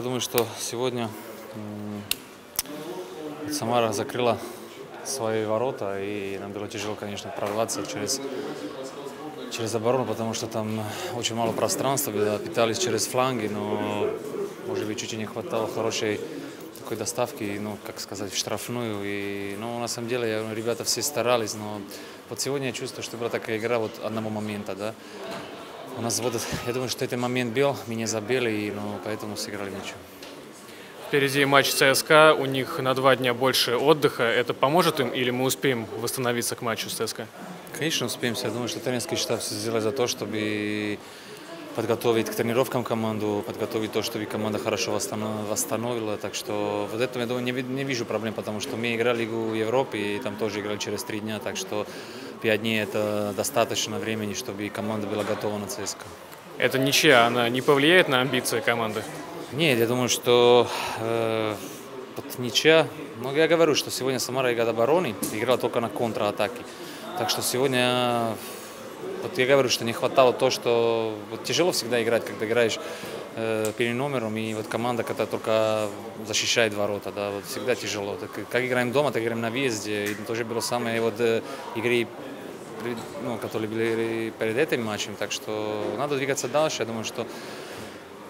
думаю, что сегодня Самара закрыла свои ворота, и нам было тяжело, конечно, прорваться через, через оборону, потому что там очень мало пространства, питались через фланги, но, может быть, чуть не хватало хорошей такой доставки, ну, как сказать, в штрафную. И, ну, на самом деле, я, ребята все старались, но вот сегодня я чувствую, что была такая игра вот одного момента, да. У нас вот, я думаю, что этот момент бил, меня забили, и, ну, поэтому сыграли ничего. Впереди матч ЦСКА, у них на два дня больше отдыха. Это поможет им или мы успеем восстановиться к матчу с ЦСКА? Конечно, успеем. Я думаю, что тренерский штаб все сделал за то, чтобы подготовить к тренировкам команду, подготовить то, чтобы команда хорошо восстановила. Так что вот этом я думаю, не, не вижу проблем, потому что мы играли Лигу Европы и там тоже играли через три дня. Так что пять дней это достаточно времени, чтобы команда была готова на ЦСКА. Это ничья, она не повлияет на амбиции команды? Нет, я думаю, что э, вот ничья. Но я говорю, что сегодня Самара играет обороны, играла только на контратаке. Так что сегодня, вот я говорю, что не хватало то, что вот тяжело всегда играть, когда играешь э, перед номером, и вот команда, которая только защищает ворота, да, вот всегда тяжело. Так, как играем дома, так играем на въезде. И тоже было самое вот э, игры ну, которые были перед этим матчем. Так что надо двигаться дальше. Я думаю, что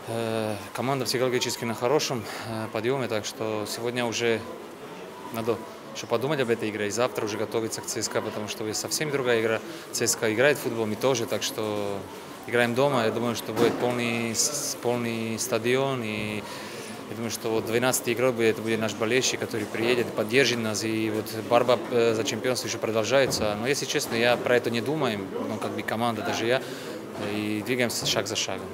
Э, команда психологически на хорошем э, подъеме, так что сегодня уже надо еще подумать об этой игре. И завтра уже готовиться к ЦСКА, потому что совсем другая игра. ЦСКА играет в футбол, мы тоже, так что играем дома. Я думаю, что будет полный, полный стадион. И я думаю, что вот 12 игрой будет, это будет наш болельщик, который приедет, поддержит нас. И вот борьба э, за чемпионство еще продолжается. Но, если честно, я про это не думаю, ну, как бы команда, даже я. И двигаемся шаг за шагом.